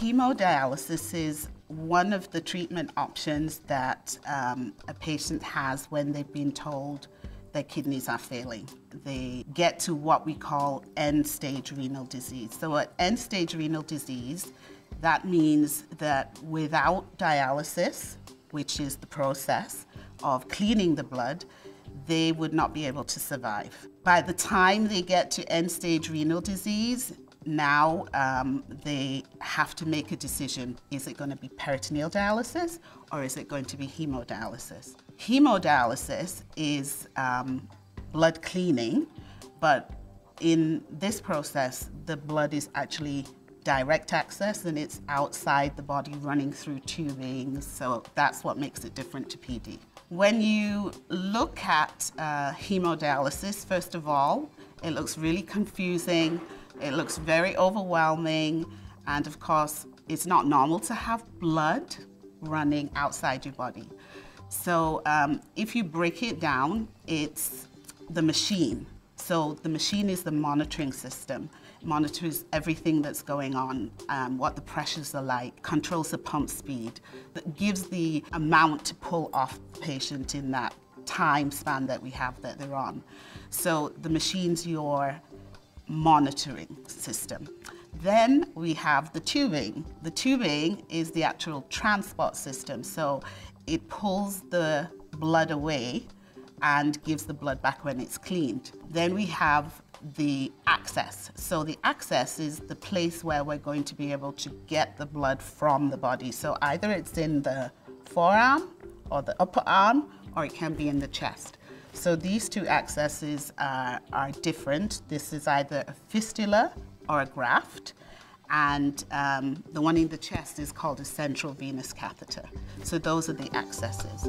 Hemodialysis is one of the treatment options that um, a patient has when they've been told their kidneys are failing. They get to what we call end stage renal disease. So, at end stage renal disease, that means that without dialysis, which is the process of cleaning the blood, they would not be able to survive. By the time they get to end stage renal disease, now um, they have to make a decision. Is it going to be peritoneal dialysis or is it going to be hemodialysis? Hemodialysis is um, blood cleaning, but in this process, the blood is actually direct access and it's outside the body running through tubing, so that's what makes it different to PD. When you look at uh, hemodialysis, first of all, it looks really confusing. It looks very overwhelming. And of course, it's not normal to have blood running outside your body. So um, if you break it down, it's the machine. So the machine is the monitoring system. It monitors everything that's going on, um, what the pressures are like, controls the pump speed, that gives the amount to pull off the patient in that time span that we have that they're on. So the machine's your monitoring system. Then we have the tubing. The tubing is the actual transport system. So it pulls the blood away and gives the blood back when it's cleaned. Then we have the access. So the access is the place where we're going to be able to get the blood from the body. So either it's in the forearm or the upper arm, or it can be in the chest. So these two accesses are, are different. This is either a fistula or a graft. And um, the one in the chest is called a central venous catheter. So those are the accesses.